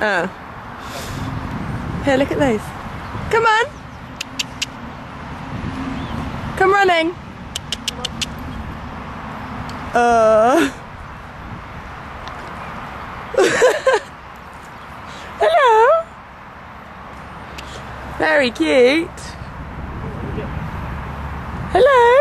Oh. Here, look at those. Come on. Come running. Uh. Hello. Very cute. Hello.